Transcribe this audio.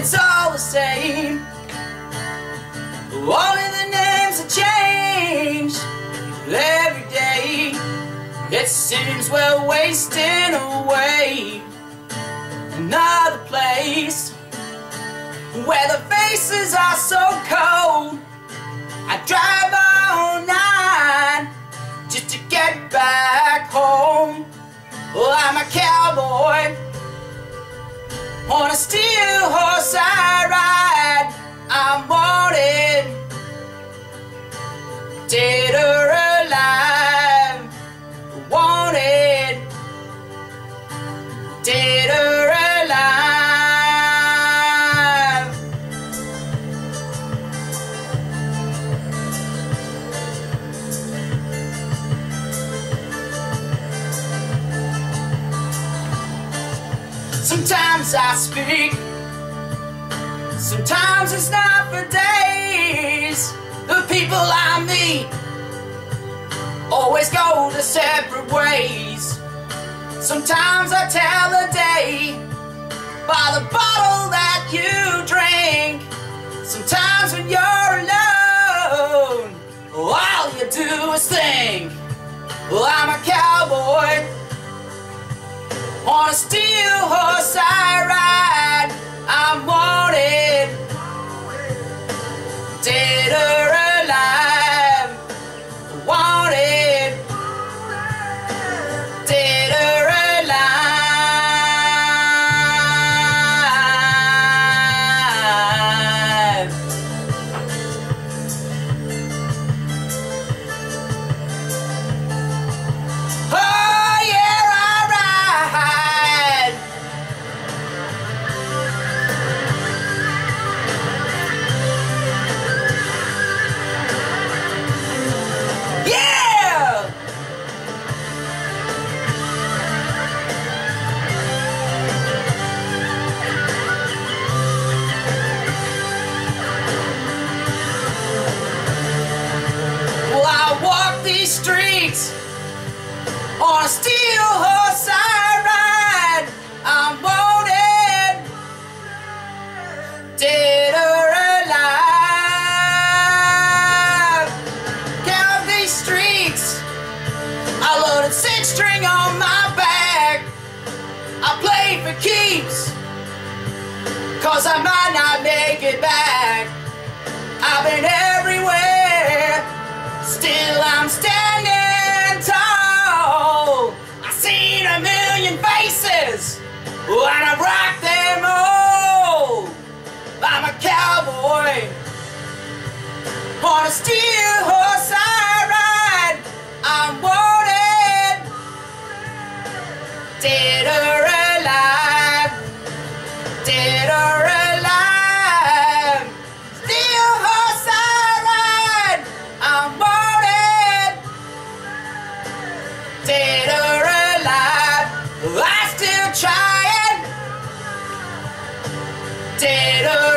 it's all the same. Only the names have changed every day. It seems we're wasting away. Another place where the faces are so cold. I drive on a steel horse I Sometimes I speak, sometimes it's not for days. The people I meet always go their separate ways. Sometimes I tell the day by the bottle that you drink. Sometimes when you're alone, all you do is think. Well, I'm a on a steel horse steel horse I ride. I'm wanted, dead or alive. Count these streets. I loaded six string on my back. I played for keeps, cause I might not make it back. I've been Wanna rock them all. I'm a cowboy on a steel horse. I ride. I'm wanted. Dead. or potato.